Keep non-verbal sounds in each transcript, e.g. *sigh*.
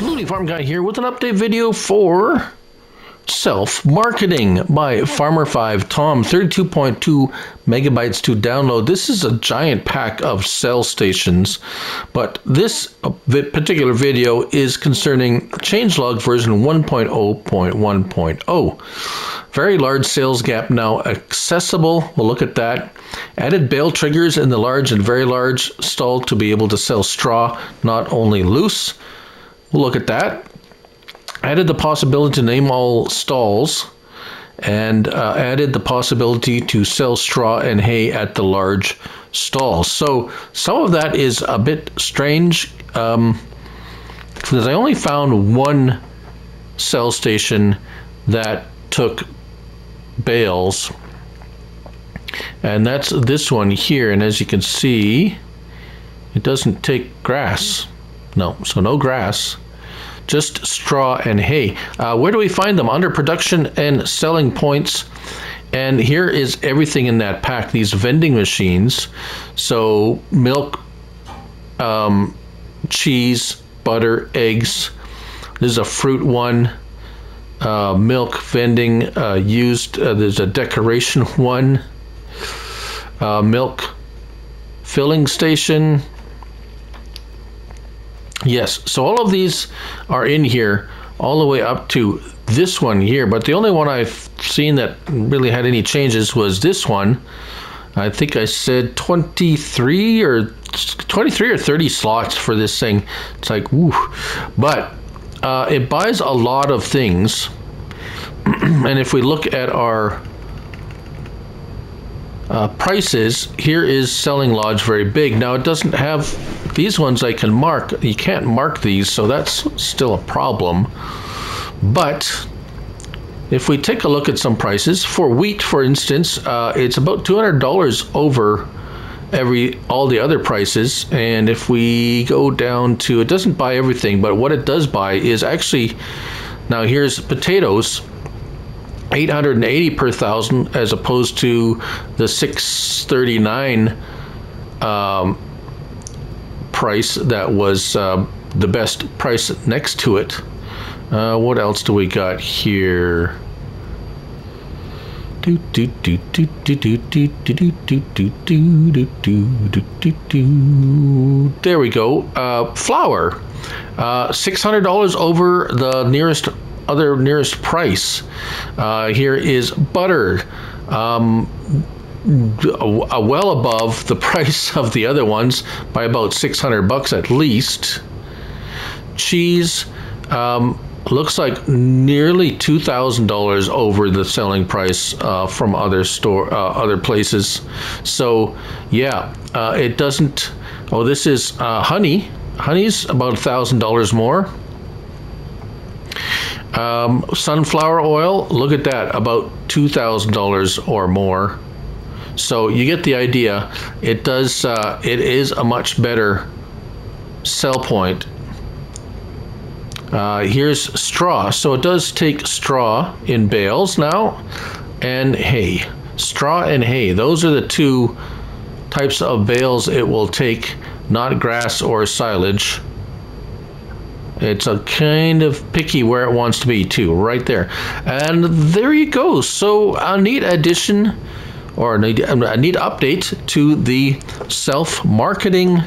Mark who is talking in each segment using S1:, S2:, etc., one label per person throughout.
S1: Looney Farm Guy here with an update video for Self Marketing by Farmer 5 Tom 32.2 megabytes to download. This is a giant pack of sell stations, but this uh, particular video is concerning changelog version 1.0.1.0. Very large sales gap now accessible. We'll look at that. Added bale triggers in the large and very large stall to be able to sell straw, not only loose. We'll look at that. Added the possibility to name all stalls and uh, added the possibility to sell straw and hay at the large stalls. So some of that is a bit strange um, because I only found one sell station that took bales and that's this one here and as you can see it doesn't take grass no so no grass just straw and hay uh, where do we find them under production and selling points and here is everything in that pack these vending machines so milk um, cheese butter eggs this is a fruit one uh, milk vending uh, used. Uh, there's a decoration *laughs* one. Uh, milk filling station. Yes, so all of these are in here all the way up to this one here. But the only one I've seen that really had any changes was this one. I think I said 23 or 23 or 30 slots for this thing. It's like, woo. But uh, it buys a lot of things. *clears throat* and if we look at our uh, prices, here is Selling Lodge very big. Now it doesn't have these ones I can mark. You can't mark these, so that's still a problem. But if we take a look at some prices, for wheat, for instance, uh, it's about $200 over every all the other prices and if we go down to it doesn't buy everything but what it does buy is actually now here's potatoes 880 per thousand as opposed to the 639 um, price that was uh, the best price next to it uh, what else do we got here there we go. Uh, flour, uh, six hundred dollars over the nearest other nearest price. Uh, here is butter. Um, well above the *laughs* price of the other ones by about 600 bucks at least. Cheese, um, looks like nearly two thousand dollars over the selling price uh, from other store uh, other places. So yeah, uh, it doesn't. Oh, this is uh, honey. Honey's about a thousand dollars more. Um, sunflower oil, look at that, about two thousand dollars or more. So you get the idea. It does. Uh, it is a much better sell point uh, here's straw. So it does take straw in bales now and hay. Straw and hay. Those are the two types of bales it will take, not grass or silage. It's a kind of picky where it wants to be too, right there. And there you go. So a neat addition or a neat, a neat update to the self-marketing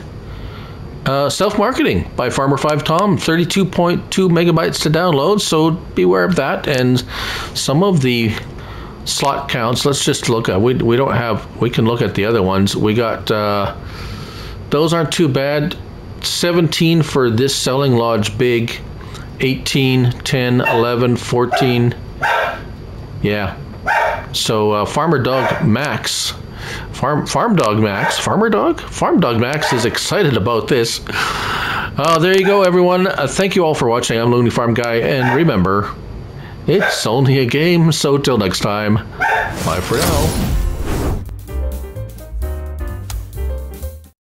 S1: uh, Self Marketing by Farmer 5 Tom, 32.2 megabytes to download, so beware of that. And some of the slot counts, let's just look at, we, we don't have, we can look at the other ones. We got, uh, those aren't too bad. 17 for this Selling Lodge Big, 18, 10, 11, 14. Yeah. So uh, Farmer Dog Max Farm Farm Dog Max, Farmer Dog, Farm Dog Max is excited about this. Uh, there you go, everyone. Uh, thank you all for watching. I'm Looney Farm Guy, and remember, it's only a game. So till next time, bye for now.